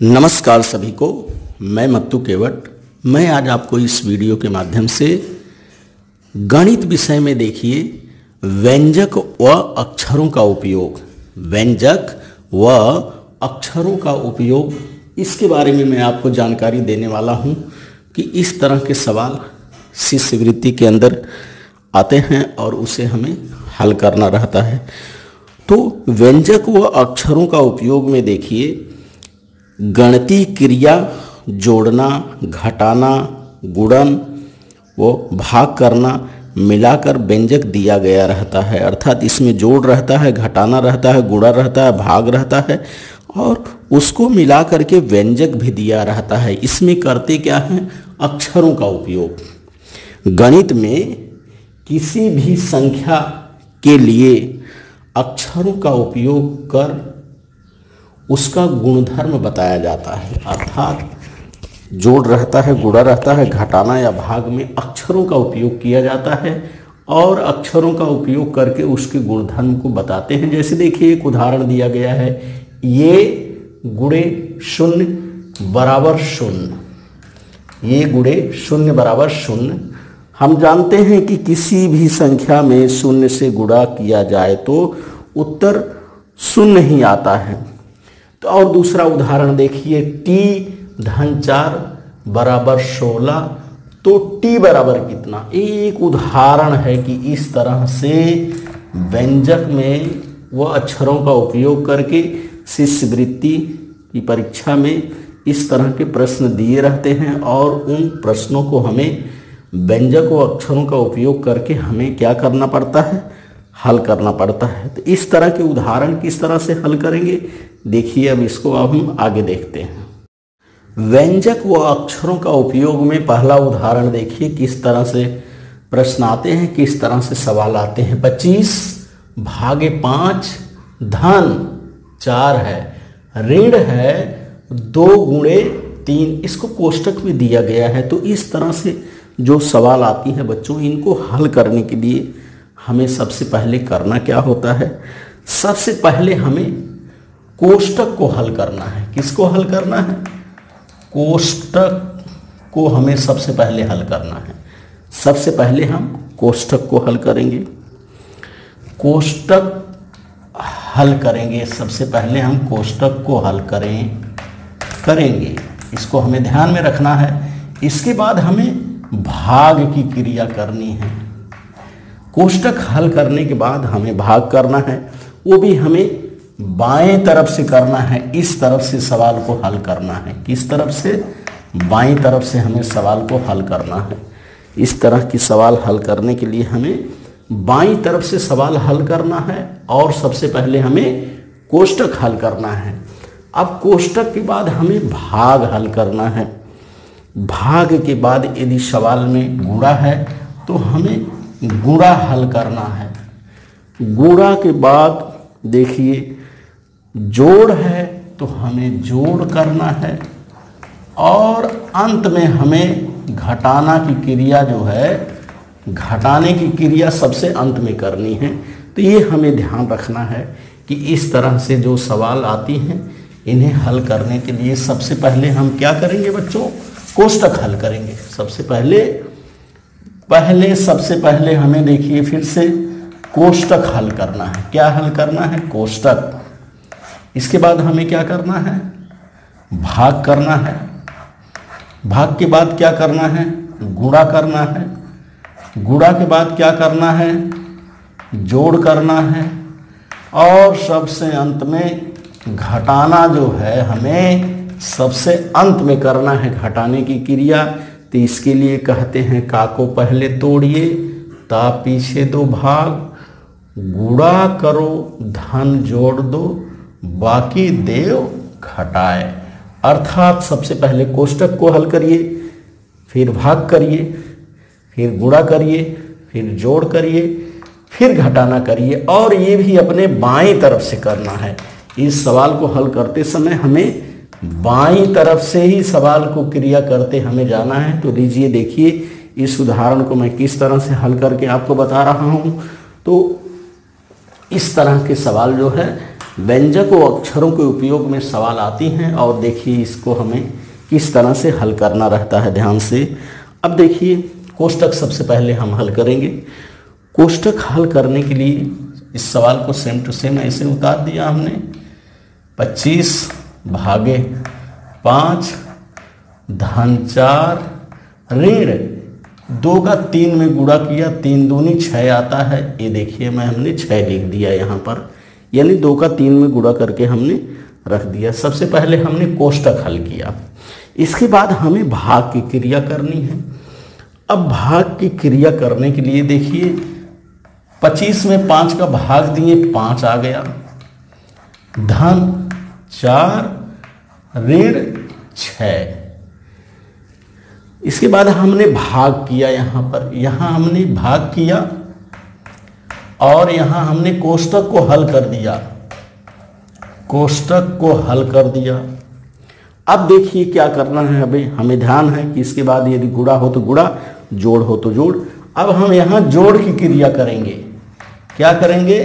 नमस्कार सभी को, मैं मत्तू केवट। मैं आज आपको इस वीडियो के माध्यम से गणित विषय में देखिए व्यंजक व अक्षरों का उपयोग। व्यंजक व अक्षरों का उपयोग, इसके बारे में मैं आपको जानकारी देने वाला हूँ कि इस तरह के सवाल शिष्यवृत्ति के अंदर आते हैं और उसे हमें हल करना रहता है। तो व्यंजक व अक्षरों का उपयोग में देखिए गणती क्रिया, जोड़ना, घटाना, गुणन, वो भाग करना, मिलाकर व्यंजक दिया गया रहता है। अर्थात इसमें जोड़ रहता है, घटाना रहता है, गुणा रहता है, भाग रहता है, और उसको मिला करके व्यंजक भी दिया रहता है। इसमें करते क्या हैं? अक्षरों का उपयोग। गणित में किसी भी संख्या के लिए अक्षरों का उपयोग कर उसका गुणधर्म बताया जाता है। अर्थात जोड़ रहता है गुड़ा रहता है, घटाना या भाग में अक्षरों का उपयोग किया जाता है और अक्षरों का उपयोग करके उसके गुणधर्म को बताते हैं। जैसे देखिए, एक उदाहरण दिया गया है, ये गुड़े शून्य बराबर शून्य। ये गुड़े शून्य बराबर शून्य। हम जानते हैं कि किसी भी संख्या में शून्य से गुड़ा किया जाए तो उत्तर शून्य ही आता है। तो और दूसरा उदाहरण देखिए टी धन चार बराबर सोलह तो टी बराबर कितना? एक उदाहरण है कि इस तरह से व्यंजक में व अक्षरों का उपयोग करके शिष्यवृत्ति की परीक्षा में इस तरह के प्रश्न दिए रहते हैं और उन प्रश्नों को हमें व्यंजक व अक्षरों का उपयोग करके हमें क्या करना पड़ता है? हल करना पड़ता है। तो इस तरह के उदाहरण किस तरह से हल करेंगे? देखिए, अब इसको अब हम आगे देखते हैं। व्यंजक व अक्षरों का उपयोग में पहला उदाहरण देखिए, किस तरह से प्रश्न आते हैं, किस तरह से सवाल आते हैं। पच्चीस, भागे पाँच, धन, चार है। ऋण है, दो गुणे, तीन। इसको कोष्टक में दिया गया है। तो इस तरह से जो सवाल आती है बच्चों, इनको हल करने के लिए हमें सबसे पहले करना क्या होता है? सबसे पहले हमें कोष्टक को हल करना है। किसको हल करना है? कोष्टक को हमें सबसे पहले हल करना है। सबसे पहले हम कोष्टक को हल करेंगे। कोष्टक हल करेंगे। सबसे पहले हम कोष्टक को हल करें, करेंगे। इसको हमें ध्यान में रखना है। इसके बाद हमें भाग की क्रिया करनी है। कोष्टक हल करने के बाद हमें भाग करना है। वो भी हमें बाएँ तरफ़ से करना है, इस तरफ़ से सवाल को हल करना है। किस तरफ़ से? बाएँ तरफ़ से हमें सवाल को हल करना है। इस तरह की सवाल हल करने के लिए हमें बाईं तरफ़ से सवाल हल करना है और सबसे पहले हमें कोष्टक हल करना है। अब कोष्टक के बाद हमें भाग हल करना है। भाग के बाद यदि सवाल में गुड़ा है तो हमें गुड़ा हल करना है। गुड़ा के बाद देखिए, जोड़ है तो हमें जोड़ करना है और अंत में हमें घटाना की क्रिया जो है, घटाने की क्रिया सबसे अंत में करनी है। तो ये हमें ध्यान रखना है कि इस तरह से जो सवाल आती हैं, इन्हें हल करने के लिए सबसे पहले हम क्या करेंगे बच्चों? कोष्टक हल करेंगे। सबसे पहले पहले, सबसे पहले हमें देखिए फिर से, कोष्टक हल करना है। क्या हल करना है? कोष्टक। इसके बाद हमें क्या करना है? भाग करना है। भाग के बाद क्या करना है? गुणा करना है। गुणा के बाद क्या करना है? जोड़ करना है। और सबसे अंत में, घटाना जो है, हमें सबसे अंत में करना है घटाने की क्रिया। तो इसके लिए कहते हैं का को पहले तोड़िए, ता पीछे दो भाग, गुड़ा करो, धन जोड़ दो, बाकी देव घटाए। अर्थात सबसे पहले कोष्टक को हल करिए, फिर भाग करिए, फिर गुड़ा करिए, फिर जोड़ करिए, फिर घटाना करिए, और ये भी अपने बाएँ तरफ़ से करना है। इस सवाल को हल करते समय हमें बाई तरफ़ से ही सवाल को क्रिया करते हमें जाना है। तो लीजिए देखिए, इस उदाहरण को मैं किस तरह से हल करके आपको बता रहा हूँ। तो इस तरह के सवाल जो है, व्यंजक व अक्षरों के उपयोग में सवाल आती हैं और देखिए इसको हमें किस तरह से हल करना रहता है ध्यान से। अब देखिए कोष्टक सबसे पहले हम हल करेंगे। कोष्टक हल करने के लिए इस सवाल को सेम टू सेम ऐसे उतार दिया हमने। 25 भागे, पाँच, धन चार ऋण दो का तीन में गुड़ा किया, तीन दूनी छः आता है। ये देखिए, मैं हमने छः लिख दिया यहाँ पर। यानी दो का तीन में गुड़ा करके हमने रख दिया। सबसे पहले हमने कोष्टक हल किया। इसके बाद हमें भाग की क्रिया करनी है। अब भाग की क्रिया करने के लिए देखिए, पच्चीस में पाँच का भाग दिए, पाँच आ गया। धन चार ऋण छ इसके बाद हमने भाग किया यहाँ पर। यहाँ हमने भाग किया और यहाँ हमने कोष्टक को हल कर दिया। कोष्टक को हल कर दिया। अब देखिए क्या करना है अभी। हमें ध्यान है कि इसके बाद यदि गुड़ा हो तो गुड़ा जोड़ हो तो जोड़। अब हम यहाँ जोड़ की क्रिया करेंगे। क्या करेंगे?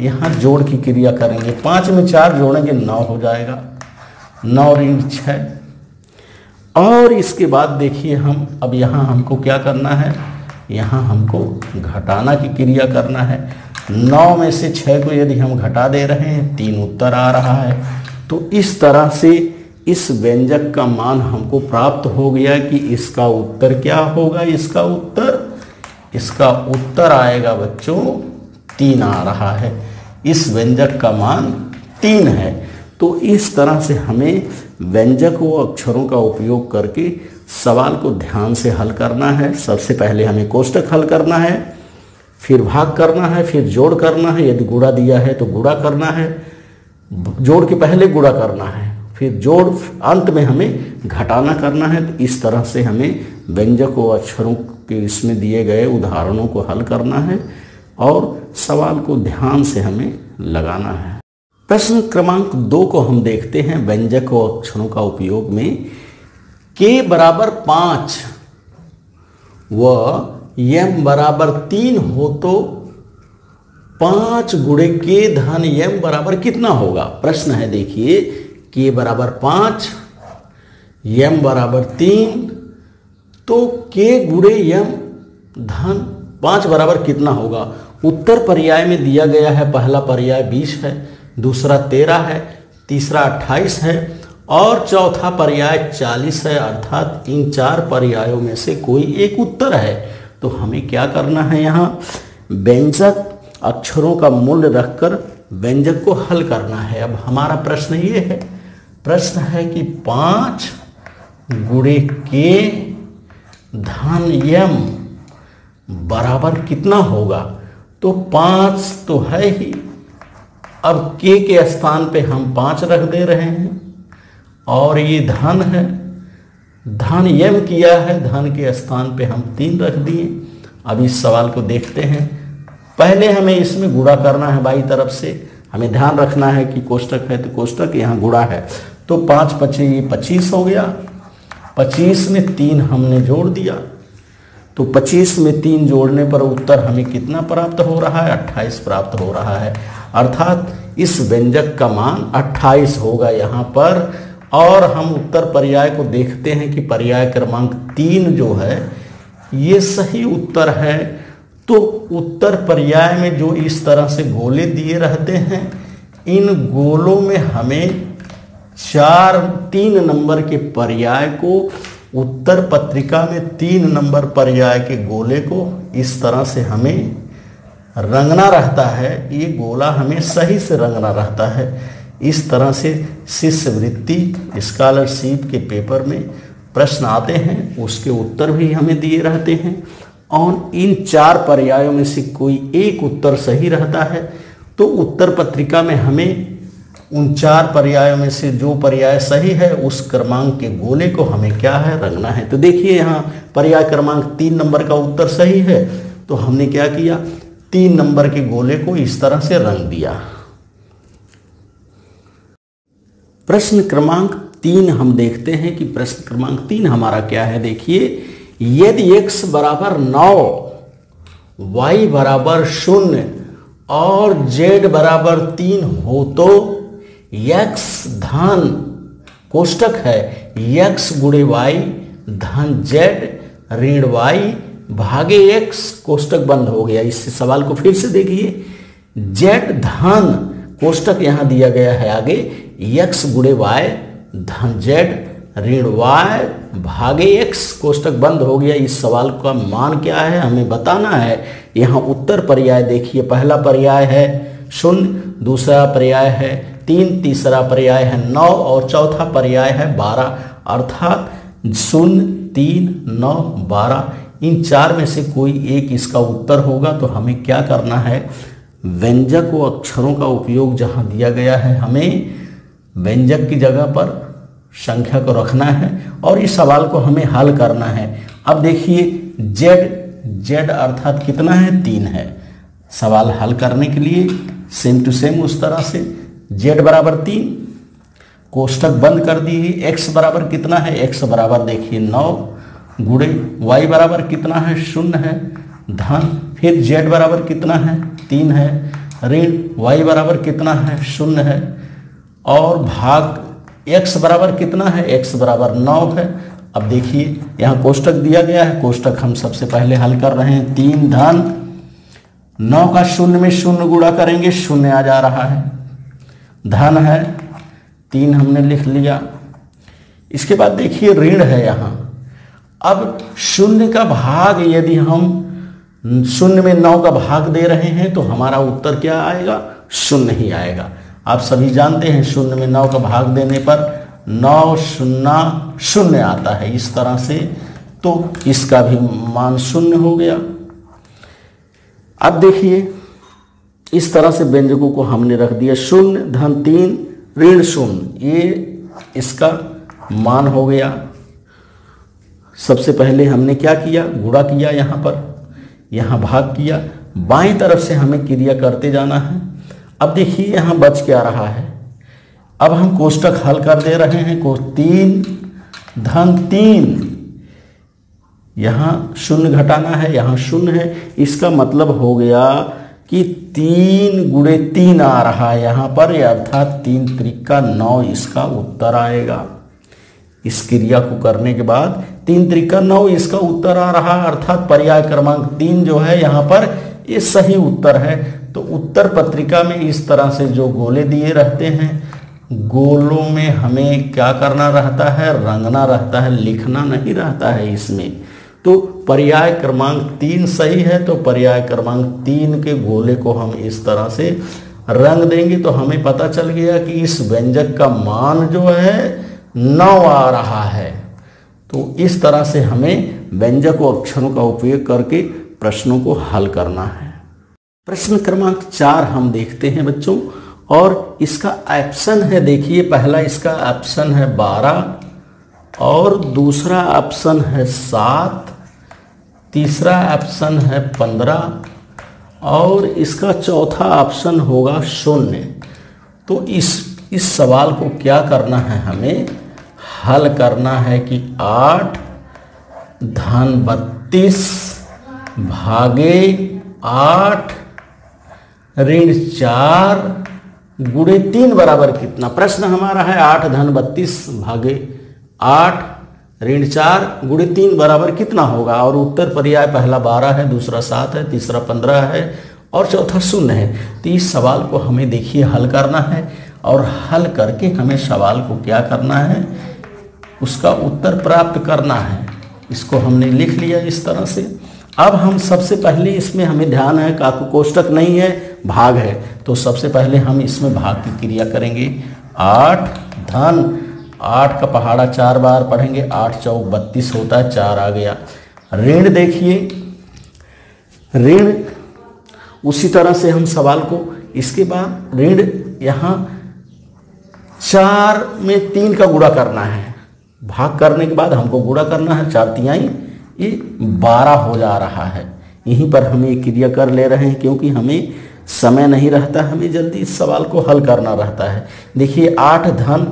यहाँ जोड़ की क्रिया करेंगे। पाँच में चार जोड़ेंगे, नौ हो जाएगा। नौ ऋण छ और इसके बाद देखिए हम, अब यहाँ हमको क्या करना है? यहाँ हमको घटाना की क्रिया करना है। नौ में से छः को यदि हम घटा दे रहे हैं, तीन उत्तर आ रहा है। तो इस तरह से इस व्यंजक का मान हमको प्राप्त हो गया कि इसका उत्तर क्या होगा? इसका उत्तर इसका उत्तर आएगा बच्चों तीन आ रहा है। इस व्यंजक का मान तीन है। तो इस तरह से हमें व्यंजक व अक्षरों का उपयोग करके सवाल को ध्यान से हल करना है। सबसे पहले हमें कोष्टक हल करना है, फिर भाग करना है, फिर जोड़ करना है। यदि गुड़ा दिया है तो गुड़ा करना है, जोड़ के पहले गुड़ा करना है, फिर जोड़ अंत में हमें घटाना करना है। तो इस तरह से हमें व्यंजक व अक्षरों के इसमें दिए गए उदाहरणों को हल करना है। और सवाल को ध्यान से हमें लगाना है। प्रश्न क्रमांक दो को हम देखते हैं व्यंजक व अक्षरों का उपयोग में। के बराबर पाँच व यम बराबर तीन हो तो पाँच गुड़े के धन यम बराबर कितना होगा? प्रश्न है, देखिए, के बराबर पाँच, यम बराबर तीन तो के गुड़े यम धन पाँच बराबर कितना होगा? उत्तर पर्याय में दिया गया है, पहला पर्याय बीस है, दूसरा तेरह है, तीसरा अट्ठाईस है और चौथा पर्याय चालीस है, अर्थात इन चार पर्यायों में से कोई एक उत्तर है। तो हमें क्या करना है यहाँ? व्यंजक अक्षरों का मूल्य रखकर व्यंजक को हल करना है। अब हमारा प्रश्न ये है, प्रश्न है कि पाँच गुड़े के धन यम बराबर कितना होगा? तो पाँच तो है ही। अब के के स्थान पे हम पाँच रख दे रहे हैं। और ये धन है। धन यम किया है। धन के स्थान पे हम तीन रख दिए। अब इस सवाल को देखते हैं। पहले हमें इसमें गुड़ा करना है बाई तरफ़ से। हमें ध्यान रखना है कि कोष्टक है तो कोष्टक यहाँ गुड़ा है। तो पाँच पच्चीस ये पच्चीस हो गया। पच्चीस में तीन हमने जोड़ दिया। तो पच्चीस में तीन जोड़ने पर उत्तर हमें कितना प्राप्त हो रहा है? अट्ठाईस प्राप्त हो रहा है। अर्थात इस व्यंजक का मान अट्ठाईस होगा यहाँ पर। और हम उत्तर पर्याय को देखते हैं कि पर्याय क्रमांक तीन जो है, ये सही उत्तर है। तो उत्तर पर्याय में जो इस तरह से गोले दिए रहते हैं, इन गोलों में हमें चार, तीन नंबर के पर्याय को उत्तर पत्रिका में तीन नंबर पर्याय के गोले को इस तरह से हमें रंगना रहता है, ये गोला हमें सही से रंगना रहता है। इस तरह से शिष्यवृत्ति स्कॉलरशिप के पेपर में प्रश्न आते हैं, उसके उत्तर भी हमें दिए रहते हैं। और इन चार पर्यायों में से कोई एक उत्तर सही रहता है तो उत्तर पत्रिका में हमें उन चार पर्यायों में से जो पर्याय सही है, उस क्रमांक के गोले को हमें क्या है? रंगना है। तो देखिए यहाँ, पर्याय क्रमांक तीन नंबर का उत्तर सही है। तो हमने क्या किया? तीन नंबर के गोले को इस तरह से रंग दिया। प्रश्न क्रमांक तीन हम देखते हैं कि प्रश्न क्रमांक तीन हमारा क्या है? देखिए, यदि x बराबर नौ, y बराबर शून्य और जेड बराबर तीन हो तो यक्स धन कोष्टक है। यक्स गुड़े वाई, धन जेड, ऋण वाई, भागे एक्स कोष्टक बंद हो गया। इस सवाल को फिर से देखिए। जेड धन कोष्टक यहाँ दिया गया है आगे। यक्स गुड़े वाई, धन जेड, ऋण वाय भागे एक्स कोष्टक बंद हो गया। इस सवाल का मान क्या है? हमें बताना है। यहाँ उत्तर पर्याय देखिए। पहला पर्याय है शून्य, दूसरा पर्याय है तीन तीसरा पर्याय है नौ और चौथा पर्याय है बारह, अर्थात शून्य, तीन, नौ, बारह। इन चार में से कोई एक इसका उत्तर होगा तो हमें क्या करना है? व्यंजक व अक्षरों का उपयोग जहाँ दिया गया है, हमें व्यंजक की जगह पर संख्या को रखना है और इस सवाल को हमें हल करना है। अब देखिए, जेड जेड अर्थात कितना है? तीन है। सवाल हल करने के लिए सेम टू सेम उस तरह से जेड बराबर तीन कोष्टक बंद कर दिए एक्स बराबर कितना है? एक्स बराबर देखिए नौ गुड़े वाई बराबर कितना है? शून्य है, धन, फिर जेड बराबर कितना है? तीन है, ऋण, वाई बराबर कितना है? शून्य है, और भाग, एक्स बराबर कितना है? एक्स बराबर नौ है। अब देखिए, यहाँ कोष्टक दिया गया है कोष्टक हम सबसे पहले हल कर रहे हैं, तीन, धन, नौ का शून्य में शून्य गुड़ा करेंगे, शून्य आ जा रहा है। धन है, तीन हमने लिख लिया। इसके बाद देखिए ऋण है यहाँ। अब शून्य का भाग यदि हम शून्य में नौ का भाग दे रहे हैं तो हमारा उत्तर क्या आएगा? शून्य ही आएगा। आप सभी जानते हैं शून्य में नौ का भाग देने पर नौ शून्य शून्य आता है इस तरह से तो इसका भी मान शून्य हो गया। अब देखिए इस तरह से व्यंजकों को हमने रख दिया। शून्य, धन तीन, ऋण शून्य। ये इसका मान हो गया। सबसे पहले हमने क्या किया? गुड़ा किया यहाँ पर। यहाँ भाग किया। बाएँ तरफ़ से हमें क्रिया करते जाना है। अब देखिए, यहाँ बच क्या रहा है। अब हम कोष्टक हल कर दे रहे हैं। को तीन, धन तीन। यहाँ शून्य घटाना है, यहाँ शून्य है। इसका मतलब हो गया कि तीन गुड़े तीन आ रहा है यहाँ पर अर्थात तीन त्रिका नौ इसका उत्तर आएगा। इस क्रिया को करने के बाद तीन त्रिका नौ इसका उत्तर आ रहा अर्थात पर्याय क्रमांक तीन जो है यहाँ पर, ये सही उत्तर है। तो उत्तर पत्रिका में इस तरह से जो गोले दिए रहते हैं, गोलों में हमें क्या करना रहता है? रंगना रहता है, लिखना नहीं रहता है इसमें। तो पर्याय क्रमांक तीन सही है तो पर्याय क्रमांक तीन के गोले को हम इस तरह से रंग देंगे तो हमें पता चल गया कि इस व्यंजक का मान जो है, नौ आ रहा है। तो इस तरह से हमें व्यंजक व अक्षरों का उपयोग करके प्रश्नों को हल करना है। प्रश्न क्रमांक चार हम देखते हैं बच्चों, और इसका ऑप्शन है, देखिए, पहला इसका ऑप्शन है बारह, और दूसरा ऑप्शन है सात तीसरा ऑप्शन है पंद्रह, और इसका चौथा ऑप्शन होगा शून्य। तो इस इस सवाल को क्या करना है हमें? हल करना है कि आठ, धन बत्तीस, भागे आठ, ऋण चार गुड़े तीन बराबर कितना? प्रश्न हमारा है आठ, धन बत्तीस, भागे आठ ऋण चार गुड़े तीन बराबर कितना होगा? और उत्तर पर्याय पहला बारह है, दूसरा सात है, तीसरा पंद्रह है, और चौथा शून्य है। तो इस सवाल को हमें देखिए, हल करना है। और हल करके हमें सवाल को क्या करना है? उसका उत्तर प्राप्त करना है। इसको हमने लिख लिया इस तरह से। अब हम सबसे पहले इसमें हमें ध्यान है, काकू कोष्टक नहीं है, भाग है। तो सबसे पहले हम इसमें भाग की क्रिया करेंगे। आठ, धन। आठ का पहाड़ा चार बार पढ़ेंगे, आठ चौक बत्तीस होता है, चार आ गया। ऋण देखिए, ऋण उसी तरह से हम सवाल को, इसके बाद ऋण यहाँ चार में तीन का गुड़ा करना है। भाग करने के बाद हमको गुड़ा करना है, चार तिहाई, ये बारह हो जा रहा है। यहीं पर हम ये क्रिया कर ले रहे हैं, क्योंकि हमें समय नहीं रहता, हमें जल्दी इस सवाल को हल करना रहता है। देखिए, आठ धन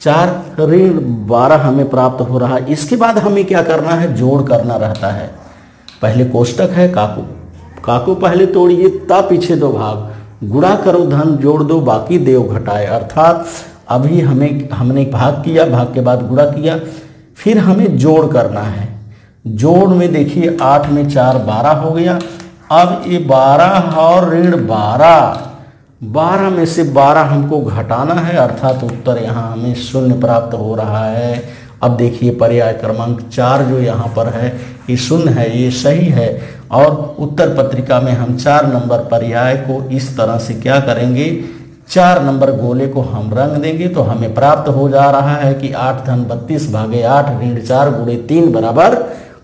चार ऋण बारह हमें प्राप्त हो रहा है। इसके बाद हमें क्या करना है? जोड़ करना रहता है। पहले कोष्टक है, काकू। काकू पहले तोड़िए, ता पीछे दो भाग। गुड़ा करो धन, जोड़ दो, बाकी देव घटाए। अर्थात अभी हमें, हमने भाग किया, भाग के बाद गुड़ा किया। फिर हमें जोड़ करना है। जोड़ में देखिए, आठ में चार बारह हो गया। अब ये बारह और ऋण बारह। बारह में से बारह हमको घटाना है, अर्थात उत्तर यहाँ हमें शून्य प्राप्त हो रहा है। अब देखिए पर्याय क्रमांक चार जो यहाँ पर है, ये शून्य है, ये सही है। और उत्तर पत्रिका में हम चार नंबर पर्याय को इस तरह से क्या करेंगे? चार नंबर गोले को हम रंग देंगे तो हमें प्राप्त हो जा रहा है कि आठ धन बत्तीस भागे आठ, ऋण चार गुड़े तीन बराबर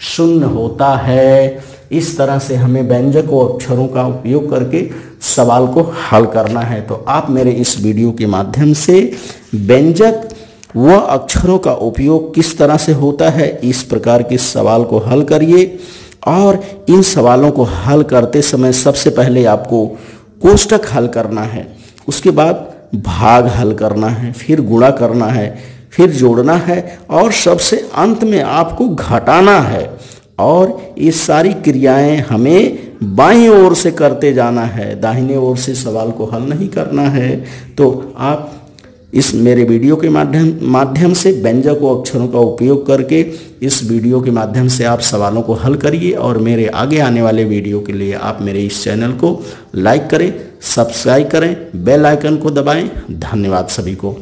शून्य होता है। इस तरह से हमें व्यंजक व अक्षरों का उपयोग करके सवाल को हल करना है। तो आप मेरे इस वीडियो के माध्यम से व्यंजक व अक्षरों का उपयोग किस तरह से होता है, इस प्रकार के सवाल को हल करिए। और इन सवालों को हल करते समय सबसे पहले आपको कोष्टक हल करना है, उसके बाद भाग हल करना है, फिर गुणा करना है, फिर जोड़ना है और सबसे अंत में आपको घटाना है। और ये सारी क्रियाएँ हमें बाई ओर से करते जाना है, दाहिने ओर से सवाल को हल नहीं करना है। तो आप इस मेरे वीडियो के माध्यम माध्यम से व्यंजक व अक्षरों का उपयोग करके इस वीडियो के माध्यम से आप सवालों को हल करिए और मेरे आगे आने वाले वीडियो के लिए आप मेरे इस चैनल को लाइक करें, सब्सक्राइब करें, बेल आइकन को दबाएँ। धन्यवाद सभी को।